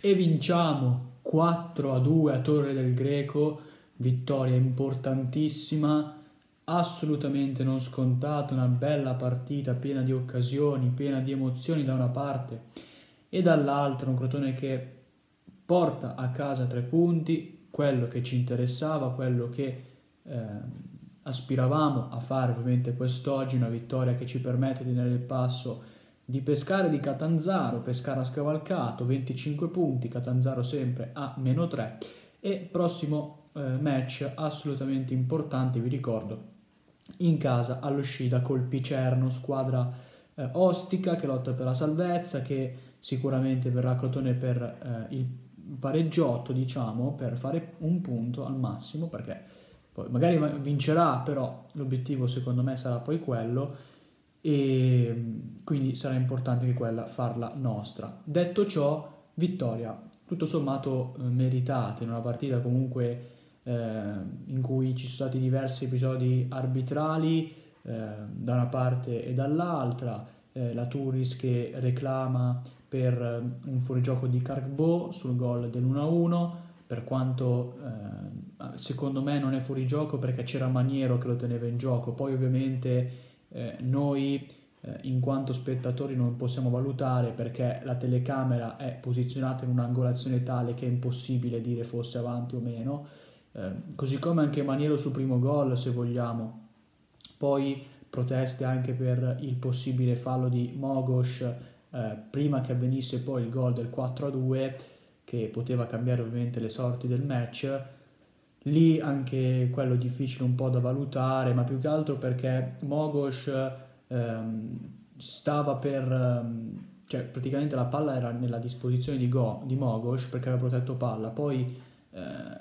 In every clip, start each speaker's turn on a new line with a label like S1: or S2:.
S1: e vinciamo 4 a 2 a Torre del Greco, vittoria importantissima, assolutamente non scontata, una bella partita piena di occasioni, piena di emozioni da una parte e dall'altra un Crotone che porta a casa tre punti, quello che ci interessava, quello che eh, aspiravamo a fare ovviamente quest'oggi, una vittoria che ci permette di tenere il passo di Pescara di Catanzaro, Pescara scavalcato, 25 punti, Catanzaro sempre a meno 3 e prossimo eh, match assolutamente importante, vi ricordo, in casa all'uscita col Picerno, squadra eh, ostica che lotta per la salvezza, che sicuramente verrà Crotone per eh, il pareggiotto, diciamo, per fare un punto al massimo, perché poi magari vincerà, però l'obiettivo secondo me sarà poi quello e quindi sarà importante che quella farla nostra. Detto ciò, vittoria. Tutto sommato eh, meritata in una partita comunque eh, in cui ci sono stati diversi episodi arbitrali eh, da una parte e dall'altra, eh, la Turis che reclama per eh, un fuorigioco di Cargbo sul gol dell'1-1, per quanto eh, secondo me non è fuorigioco perché c'era Maniero che lo teneva in gioco, poi ovviamente eh, noi eh, in quanto spettatori non possiamo valutare perché la telecamera è posizionata in un'angolazione tale che è impossibile dire fosse avanti o meno, eh, così come anche Maniero sul primo gol se vogliamo. Poi proteste anche per il possibile fallo di Mogos eh, prima che avvenisse poi il gol del 4-2 che poteva cambiare ovviamente le sorti del match Lì anche quello difficile un po' da valutare, ma più che altro perché Mogos ehm, stava per... Ehm, cioè praticamente la palla era nella disposizione di, Go, di Mogos perché aveva protetto palla, poi ehm,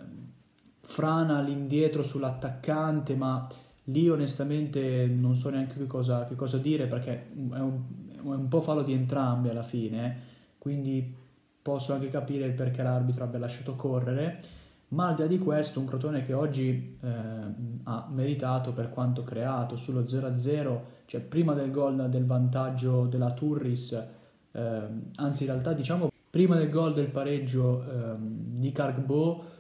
S1: frana all'indietro sull'attaccante, ma lì onestamente non so neanche che cosa, che cosa dire perché è un, è un po' fallo di entrambi alla fine, quindi posso anche capire perché l'arbitro abbia lasciato correre ma al di là di questo un Crotone che oggi eh, ha meritato per quanto creato sullo 0-0, cioè prima del gol del vantaggio della Turris, eh, anzi in realtà diciamo prima del gol del pareggio eh, di Cargbo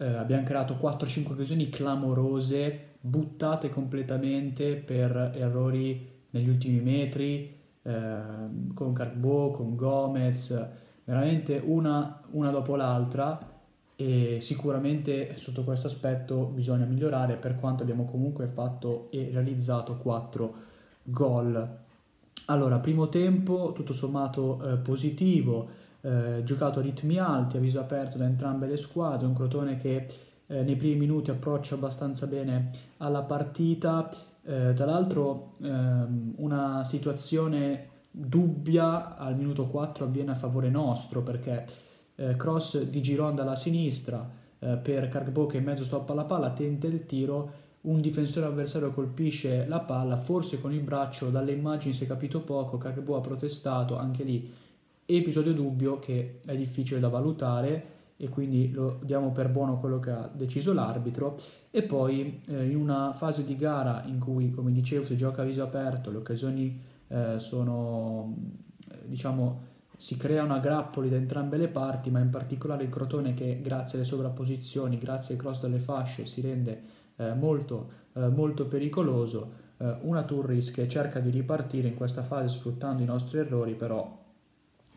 S1: abbiamo creato 4-5 occasioni clamorose, buttate completamente per errori negli ultimi metri, ehm, con Cargbo, con Gomez, veramente una, una dopo l'altra e sicuramente sotto questo aspetto bisogna migliorare per quanto abbiamo comunque fatto e realizzato 4 gol. Allora, primo tempo tutto sommato eh, positivo, eh, giocato a ritmi alti, a viso aperto da entrambe le squadre, un Crotone che eh, nei primi minuti approccia abbastanza bene alla partita, eh, tra l'altro ehm, una situazione dubbia al minuto 4 avviene a favore nostro perché eh, cross di Giron dalla sinistra eh, per Cargbo che in mezzo stoppa la palla, tenta il tiro, un difensore avversario colpisce la palla, forse con il braccio, dalle immagini si è capito poco, Cargbo ha protestato, anche lì episodio dubbio che è difficile da valutare e quindi lo diamo per buono quello che ha deciso l'arbitro. E poi eh, in una fase di gara in cui come dicevo si gioca a viso aperto le occasioni eh, sono diciamo si crea una grappoli da entrambe le parti, ma in particolare il Crotone che grazie alle sovrapposizioni, grazie ai cross delle fasce si rende eh, molto, eh, molto pericoloso. Eh, una Turris che cerca di ripartire in questa fase sfruttando i nostri errori, però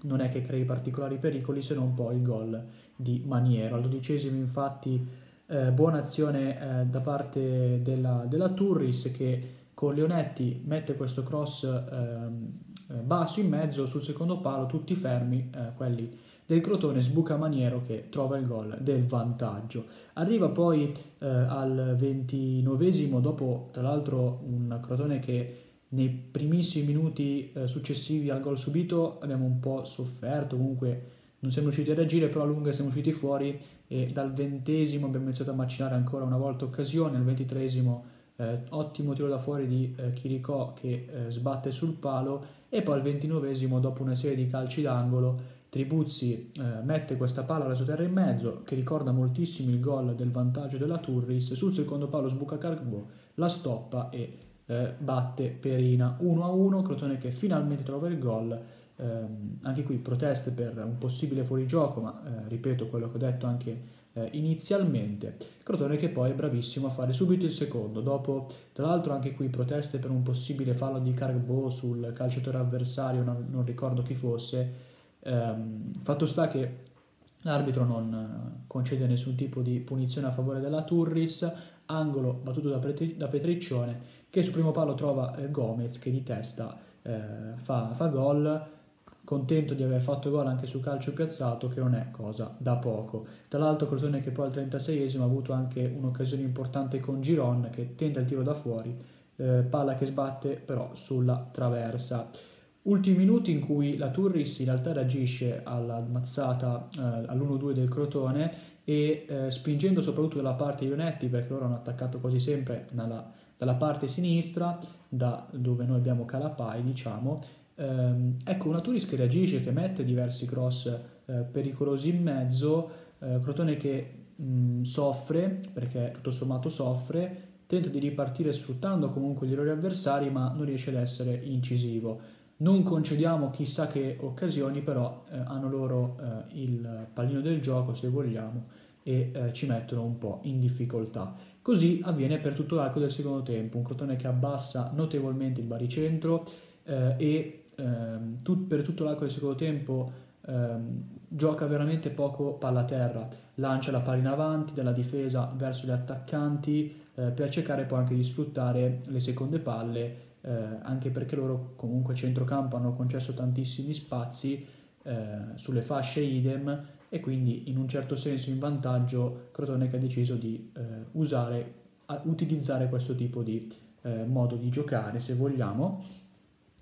S1: non è che crei particolari pericoli se non poi il gol di Maniero. Al dodicesimo infatti eh, buona azione eh, da parte della, della Turris che con Leonetti mette questo cross ehm, eh, basso in mezzo sul secondo palo, tutti fermi, eh, quelli del Crotone, sbuca Maniero che trova il gol del vantaggio. Arriva poi eh, al ventinovesimo, dopo tra l'altro un Crotone che nei primissimi minuti eh, successivi al gol subito abbiamo un po' sofferto, comunque non siamo riusciti a reagire, però a lunga siamo usciti fuori e dal ventesimo abbiamo iniziato a macinare ancora una volta occasione, al ventitresimo eh, ottimo tiro da fuori di eh, Chiricò che eh, sbatte sul palo e poi al ventinovesimo dopo una serie di calci d'angolo Tribuzzi eh, mette questa palla alla sua terra in mezzo che ricorda moltissimo il gol del vantaggio della Turris. Sul secondo palo sbuca Carbo la stoppa e eh, batte Perina. 1 a 1 Crotone che finalmente trova il gol. Ehm, anche qui proteste per un possibile fuorigioco, ma eh, ripeto quello che ho detto anche eh, inizialmente. Crotone che poi è bravissimo a fare subito il secondo, dopo tra l'altro anche qui proteste per un possibile fallo di Carbo sul calciatore avversario, non, non ricordo chi fosse. Ehm, fatto sta che l'arbitro non eh, concede nessun tipo di punizione a favore della Turris, angolo battuto da, Petri, da Petriccione che sul primo palo trova eh, Gomez che di testa eh, fa, fa gol contento di aver fatto gol anche su calcio piazzato che non è cosa da poco. Tra l'altro Crotone che poi al 36esimo ha avuto anche un'occasione importante con Giron che tenta il tiro da fuori, eh, palla che sbatte però sulla traversa. Ultimi minuti in cui la Turris in realtà reagisce alla mazzata eh, all'1-2 del Crotone e eh, spingendo soprattutto dalla parte Ionetti perché loro hanno attaccato quasi sempre dalla, dalla parte sinistra da dove noi abbiamo Calapai diciamo Ehm, ecco, una Turis che reagisce, che mette diversi cross eh, pericolosi in mezzo, eh, Crotone che mh, soffre, perché tutto sommato soffre, tenta di ripartire sfruttando comunque gli errori avversari, ma non riesce ad essere incisivo. Non concediamo chissà che occasioni, però eh, hanno loro eh, il pallino del gioco, se vogliamo, e eh, ci mettono un po' in difficoltà. Così avviene per tutto l'arco del secondo tempo, un Crotone che abbassa notevolmente il baricentro eh, e ehm, tut, per tutto l'arco del secondo tempo ehm, gioca veramente poco palla a terra, lancia la palla in avanti dalla difesa verso gli attaccanti eh, per cercare poi anche di sfruttare le seconde palle, eh, anche perché loro comunque centrocampo hanno concesso tantissimi spazi eh, sulle fasce idem e quindi in un certo senso in vantaggio Crotone che ha deciso di eh, usare, utilizzare questo tipo di eh, modo di giocare se vogliamo.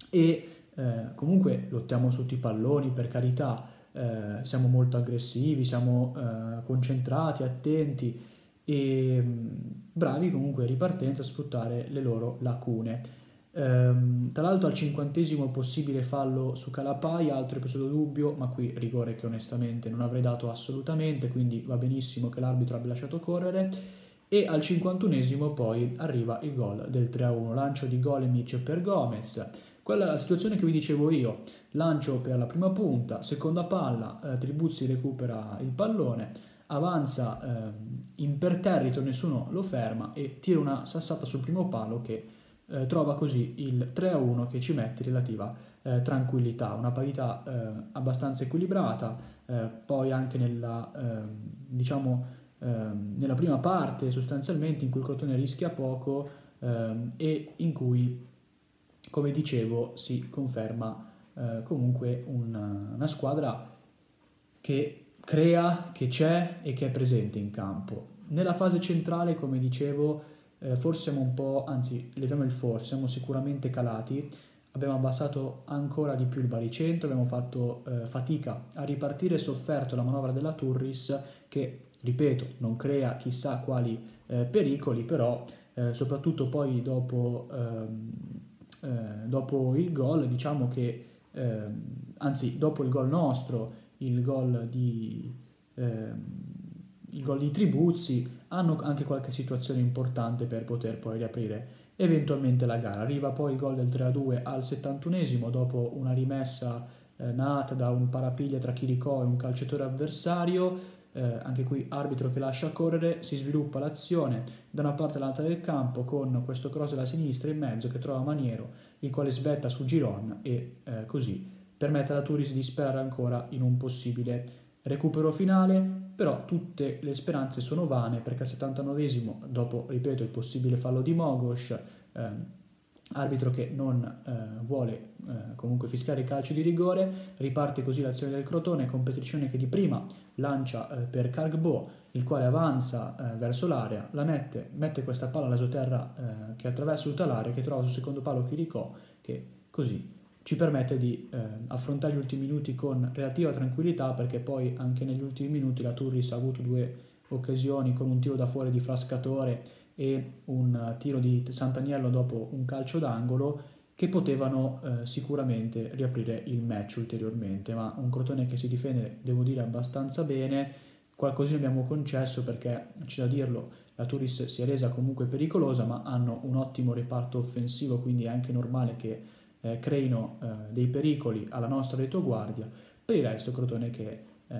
S1: E eh, comunque lottiamo sotto i palloni, per carità, eh, siamo molto aggressivi, siamo eh, concentrati, attenti e mm, bravi comunque ripartenza a sfruttare le loro lacune. Ehm, tra l'altro al cinquantesimo possibile fallo su Calapai, altro episodio dubbio, ma qui rigore che onestamente non avrei dato assolutamente, quindi va benissimo che l'arbitro abbia lasciato correre. E al 51esimo poi arriva il gol del 3-1, lancio di Golemic per Gomez quella è la situazione che vi dicevo io. Lancio per la prima punta, seconda palla, eh, Tribuzzi recupera il pallone, avanza eh, imperterrito, nessuno lo ferma e tira una sassata sul primo palo che eh, trova così il 3-1 che ci mette relativa eh, tranquillità. Una partita eh, abbastanza equilibrata, eh, poi anche nella, ehm, diciamo, ehm, nella prima parte sostanzialmente in cui il Cotone rischia poco ehm, e in cui come dicevo, si conferma eh, comunque una, una squadra che crea, che c'è e che è presente in campo. Nella fase centrale, come dicevo, eh, forse siamo un po', anzi, leviamo il forse, siamo sicuramente calati, abbiamo abbassato ancora di più il baricentro, abbiamo fatto eh, fatica a ripartire sofferto la manovra della Turris che, ripeto, non crea chissà quali eh, pericoli, però eh, soprattutto poi dopo ehm, eh, dopo il gol, diciamo che, eh, anzi dopo il gol nostro, il gol di, eh, il gol di Tribuzzi, hanno anche qualche situazione importante per poter poi riaprire eventualmente la gara. Arriva poi il gol del 3-2 al 71esimo dopo una rimessa eh, nata da un parapiglia tra Chiricò e un calciatore avversario eh, anche qui arbitro che lascia correre, si sviluppa l'azione da una parte all'altra del campo con questo cross della sinistra in mezzo che trova Maniero, il quale svetta su Giron e eh, così permette alla Turis di sperare ancora in un possibile recupero finale, però tutte le speranze sono vane perché al 79esimo, dopo ripeto il possibile fallo di Mogos, eh, arbitro che non eh, vuole eh, comunque fischiare i calci di rigore, riparte così l'azione del Crotone con Petricione che di prima lancia eh, per Cargbo, il quale avanza eh, verso l'area, la mette, mette questa palla all'esoterra eh, che attraversa tutta l'area, che trova sul secondo palo Chiricò, che così ci permette di eh, affrontare gli ultimi minuti con relativa tranquillità perché poi anche negli ultimi minuti la Turris ha avuto due occasioni con un tiro da fuori di Frascatore e un tiro di Sant'Agnello dopo un calcio d'angolo che potevano eh, sicuramente riaprire il match ulteriormente, ma un Crotone che si difende, devo dire, abbastanza bene, qualcosina abbiamo concesso perché, c'è da dirlo, la Turis si è resa comunque pericolosa, ma hanno un ottimo reparto offensivo, quindi è anche normale che eh, creino eh, dei pericoli alla nostra retoguardia. Per il resto Crotone che eh,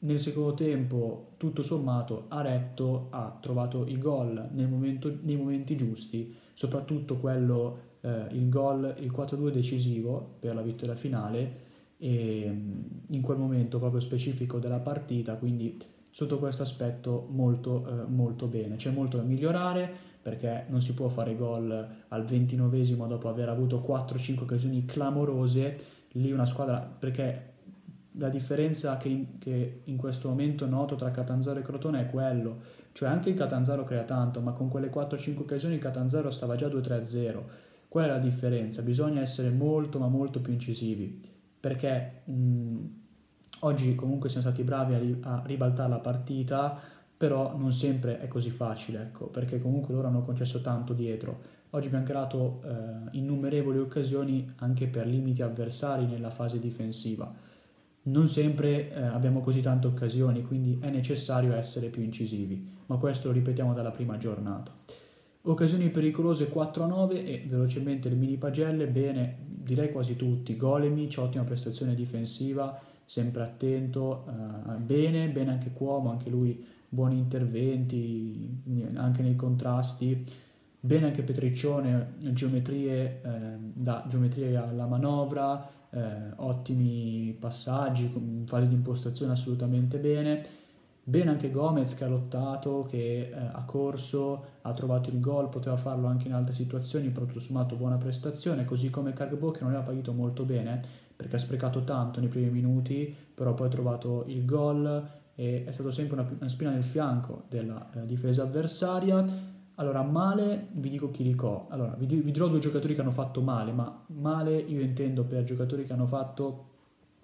S1: nel secondo tempo tutto sommato ha retto, ha trovato i gol nei momenti giusti, soprattutto quello, eh, il gol, il 4-2 decisivo per la vittoria finale e, mm, in quel momento proprio specifico della partita, quindi sotto questo aspetto molto, eh, molto bene. C'è molto da migliorare perché non si può fare gol al 29esimo dopo aver avuto 4-5 occasioni clamorose, lì una squadra, perché la differenza che in, che in, questo momento noto tra Catanzaro e Crotone è quello, cioè anche il Catanzaro crea tanto, ma con quelle 4-5 occasioni il Catanzaro stava già 2-3-0. Qual è la differenza? Bisogna essere molto ma molto più incisivi, perché mh, oggi comunque siamo stati bravi a, ri- a, ribaltare la partita, però non sempre è così facile, ecco, perché comunque loro hanno concesso tanto dietro. Oggi abbiamo creato eh, innumerevoli occasioni anche per limiti avversari nella fase difensiva non sempre eh, abbiamo così tante occasioni, quindi è necessario essere più incisivi, ma questo lo ripetiamo dalla prima giornata. Occasioni pericolose 4 a 9 e velocemente le mini pagelle, bene, direi quasi tutti. Golemic, ottima prestazione difensiva, sempre attento, eh, bene, bene anche Cuomo, anche lui buoni interventi, anche nei contrasti. Bene anche Petriccione, geometrie, eh, da geometrie alla manovra, eh, ottimi passaggi, in fase di impostazione assolutamente bene. Bene anche Gomez che ha lottato, che eh, ha corso, ha trovato il gol, poteva farlo anche in altre situazioni, però tutto sommato buona prestazione, così come Cargbo che non aveva pagato molto bene perché ha sprecato tanto nei primi minuti, però poi ha trovato il gol e è stato sempre una, una spina nel fianco della eh, difesa avversaria allora, male vi dico Chiricò. Allora, vi, vi, dirò due giocatori che hanno fatto male, ma male io intendo per giocatori che hanno fatto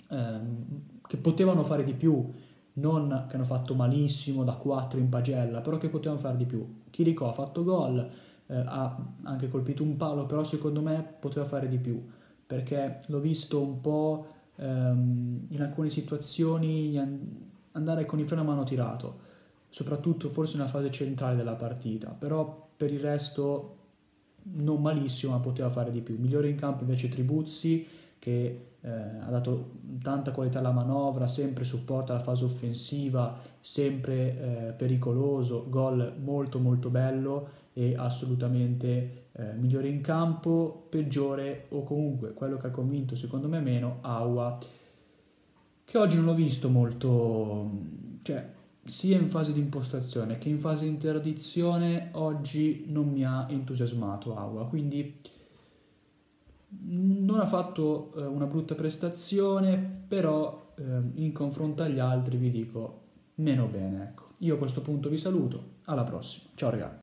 S1: ehm, che potevano fare di più, non che hanno fatto malissimo da 4 in pagella, però che potevano fare di più. Chiricò ha fatto gol, eh, ha anche colpito un palo, però secondo me poteva fare di più, perché l'ho visto un po' ehm, in alcune situazioni andare con il freno a mano tirato soprattutto forse nella fase centrale della partita, però per il resto non malissimo, ma poteva fare di più. Migliore in campo invece Tribuzzi che eh, ha dato tanta qualità alla manovra, sempre supporta la fase offensiva, sempre eh, pericoloso, gol molto molto bello e assolutamente eh, migliore in campo, peggiore o comunque quello che ha convinto secondo me meno Aua che oggi non l'ho visto molto cioè sia in fase di impostazione che in fase di interdizione oggi non mi ha entusiasmato Aua, quindi non ha fatto eh, una brutta prestazione, però eh, in confronto agli altri vi dico meno bene. Ecco. Io a questo punto vi saluto, alla prossima, ciao ragazzi.